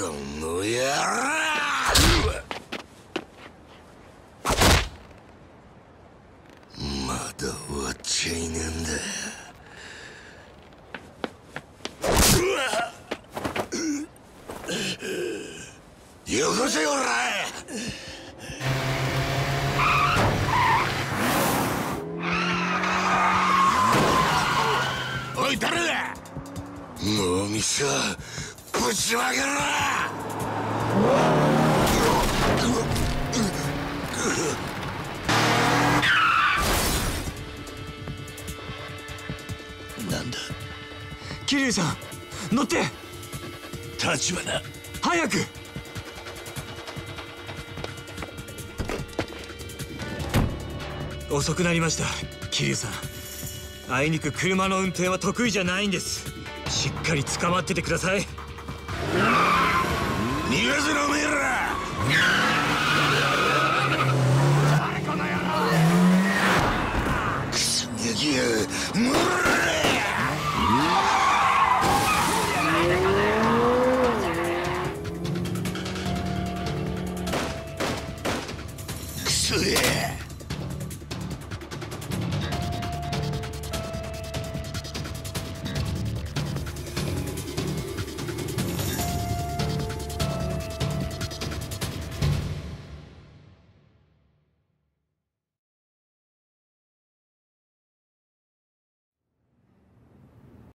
この野郎まだ終わっちゃいねえんだよこせよらおい誰だ。脳みそ。ぶちまけろなんだ桐生さん乗って。立花。早く。遅くなりました。桐生さん。あいにく車の運転は得意じゃないんです。しっかり捕まっててください。逃がせろおめえら誰この野郎きやむクソや。